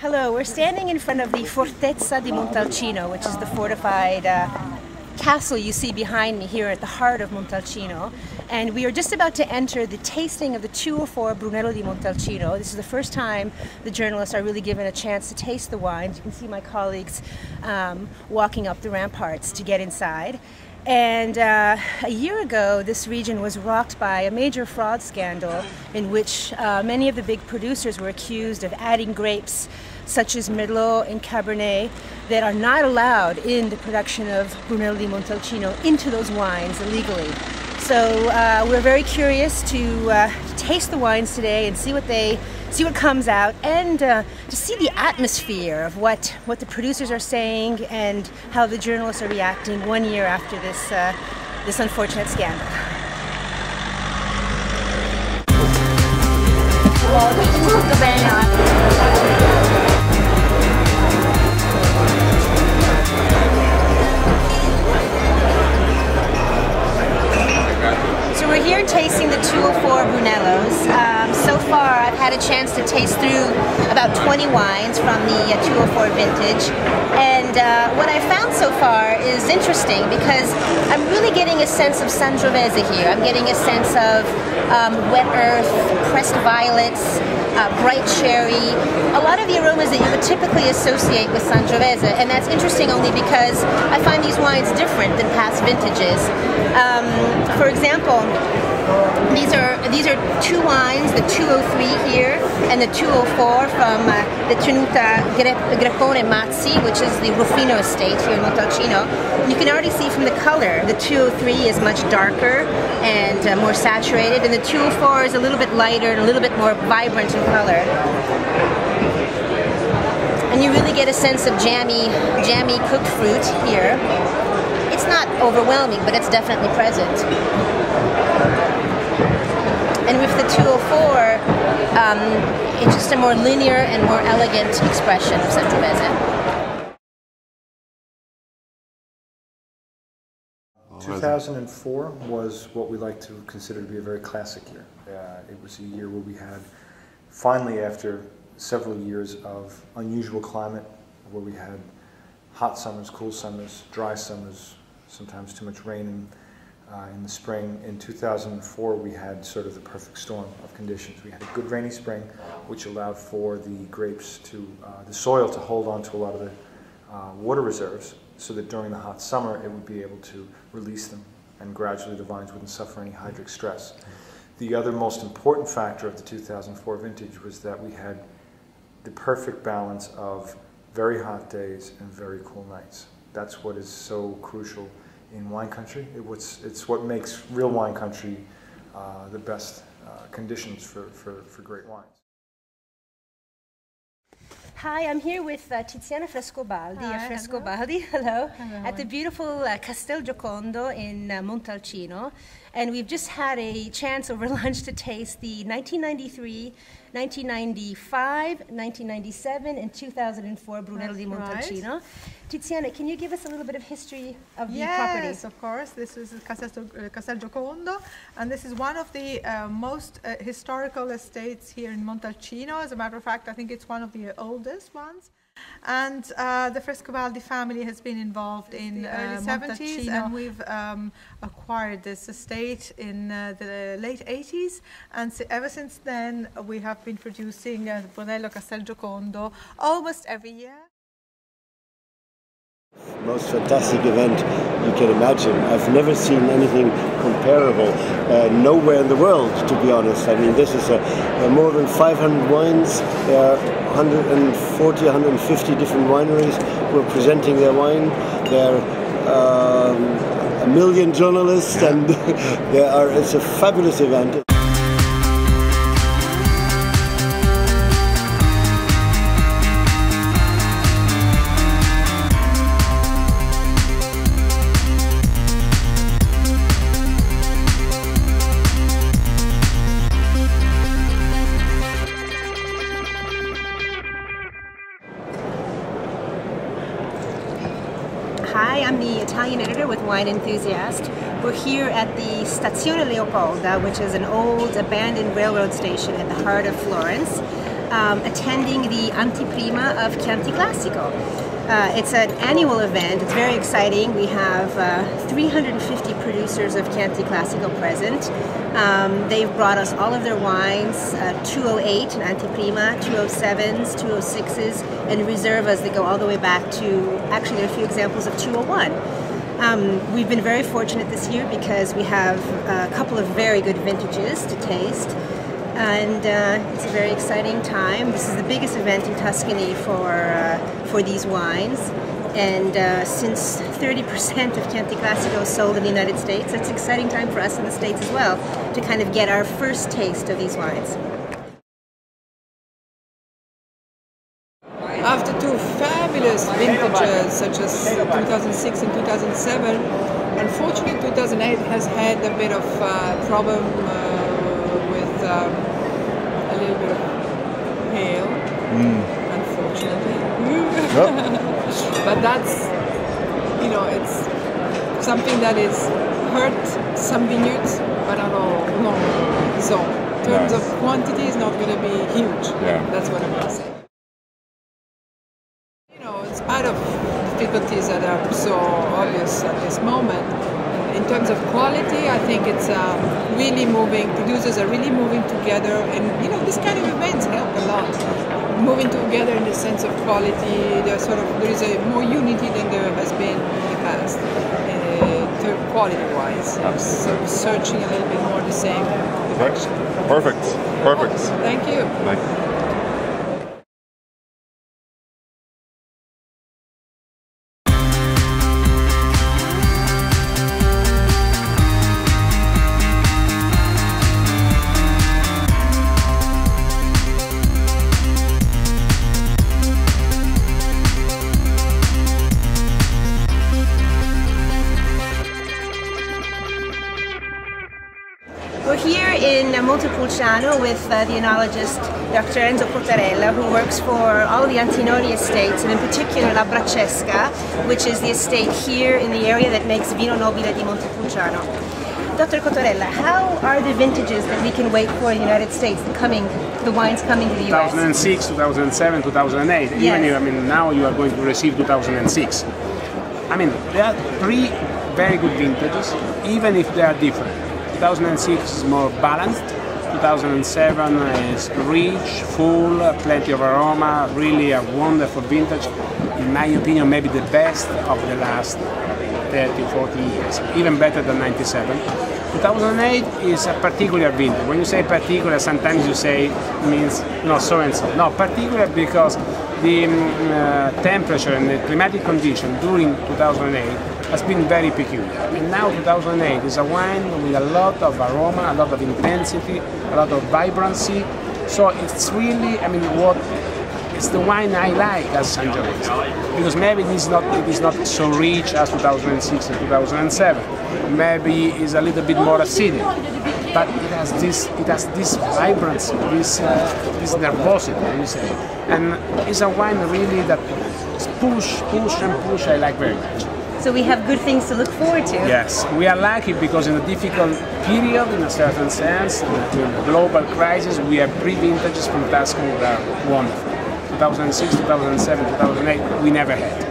Hello, we're standing in front of the Fortezza di Montalcino, which is the fortified uh, castle you see behind me here at the heart of Montalcino. And we are just about to enter the tasting of the 204 Brunello di Montalcino. This is the first time the journalists are really given a chance to taste the wines. You can see my colleagues um, walking up the ramparts to get inside. And uh, a year ago, this region was rocked by a major fraud scandal in which uh, many of the big producers were accused of adding grapes such as Merlot and Cabernet that are not allowed in the production of Brunello di Montalcino into those wines illegally. So uh, we're very curious to uh, taste the wines today and see what they see what comes out and uh, to see the atmosphere of what what the producers are saying and how the journalists are reacting one year after this uh, this unfortunate scandal. from the uh, 204 vintage. And uh, what I found so far is interesting because I'm really getting a sense of Sangiovese here. I'm getting a sense of um, wet earth, pressed violets, uh, bright cherry, a lot of the aromas that you would typically associate with Sangiovese. And that's interesting only because I find these wines different than past vintages. Um, for example, these are these are two wines, the 203 here and the 204 from uh, the Tenuta Greppone Mazzi, which is the Ruffino estate here in Montalcino. You can already see from the color, the 203 is much darker and uh, more saturated, and the 204 is a little bit lighter and a little bit more vibrant in color. And you really get a sense of jammy, jammy cooked fruit here. It's not overwhelming, but it's definitely present. And with the 204, um, it's just a more linear and more elegant expression of Sangiovese. 2004 was what we like to consider to be a very classic year. Uh, it was a year where we had, finally after several years of unusual climate, where we had hot summers, cool summers, dry summers, sometimes too much rain and uh, in the spring. In 2004, we had sort of the perfect storm of conditions. We had a good rainy spring, which allowed for the grapes to, uh, the soil to hold on to a lot of the uh, water reserves so that during the hot summer it would be able to release them and gradually the vines wouldn't suffer any hydric stress. The other most important factor of the 2004 vintage was that we had the perfect balance of very hot days and very cool nights. That's what is so crucial in wine country. It it's what makes real wine country uh, the best uh, conditions for, for, for great wines. Hi, I'm here with uh, Tiziana Frescobaldi, Hi, Frescobaldi, hello, hello, at the beautiful uh, Castel Giocondo in uh, Montalcino. And we've just had a chance over lunch to taste the 1993, 1995, 1997, and 2004 Brunello That's di Montalcino. Right. Tiziana, can you give us a little bit of history of the yes, property? Yes, of course. This is Castel, uh, Castel Giocondo, and this is one of the uh, most uh, historical estates here in Montalcino. As a matter of fact, I think it's one of the oldest ones. And uh, the Frescobaldi family has been involved in the early 70s, uh, and we've um, acquired this estate in uh, the late 80s. And so ever since then, we have been producing uh, Brunello Castel Giocondo almost every year. Most fantastic event you can imagine. I've never seen anything comparable, uh, nowhere in the world, to be honest. I mean, this is a, a more than 500 wines. There are 140, 150 different wineries who are presenting their wine. There are um, a million journalists, and there are. It's a fabulous event. Italian editor with Wine Enthusiast. We're here at the Stazione Leopolda, which is an old abandoned railroad station in the heart of Florence. um, attending the Anteprima of Chianti Classico. Uh, it's an annual event. It's very exciting. We have uh, 350 producers of Chianti Classico present. Um, they've brought us all of their wines, uh, 208 and Anteprima, 207s, 206s, and reservas that go all the way back to, actually there are a few examples of 201. Um, we've been very fortunate this year because we have a couple of very good vintages to taste and uh, it's a very exciting time. This is the biggest event in Tuscany for uh, for these wines, and uh, since 30% of Chianti Classico is sold in the United States, it's an exciting time for us in the States as well to kind of get our first taste of these wines. After two fabulous vintages such as 2006 and 2007, unfortunately 2008 has had a bit of uh, problem uh, with um, a little bit of hail, unfortunately. but that's, you know, it's something that is hurt some vineyards, but not all long. So, in terms Nice. of quantity, is not going to be huge. Yeah. That's what I'm going to say. You know, in spite of difficulties that are so obvious at this moment, in terms of quality, I think it's um, really moving. Producers are really moving together, and you know, this kind of events help a lot. Moving together in the sense of quality, there's sort of there is a more unity than there has been in the past, uh, quality-wise. So searching a little bit more the same direction. Perfect. Perfect. Thank you. Thank We're uh, with uh, the enologist Dr. Renzo Cotarella, who works for all the Antinori estates, and in particular La Braccesca, which is the estate here in the area that makes Vino Nobile di Montepulciano. Dr. Cotarella, how are the vintages that we can wait for in the United States, the coming, the wines coming to the U.S.? 2006, 2007, 2008. Even if, I mean, now you are going to receive 2006. I mean, there are three very good vintages, even if they are different. 2006 is more balanced. 2007 is rich, full, plenty of aroma, really a wonderful vintage. In my opinion, maybe the best of the last 30, 40 years, even better than 97. 2008 is a particular vintage. When you say particular, sometimes you say means no so and so. No, particular because the mm, uh, temperature and the climatic condition during 2008 has been very peculiar. And now 2008 is a wine with a lot of aroma, a lot of intensity, a lot of vibrancy. So it's really, I mean, what it's the wine I like as Sangiovese because maybe it is not it is not so rich as 2006 and 2007. Maybe it's a little bit more acidic, but it has this it has this vibrancy, this uh, this nervosity, you say, and it's a wine really that push, push and push. I like very much. So we have good things to look forward to. Yes, we are lucky because in a difficult period, in a certain sense, in a global crisis, we have three vintages from Tuscany that are wonderful. 2006, 2007, 2008, we never had.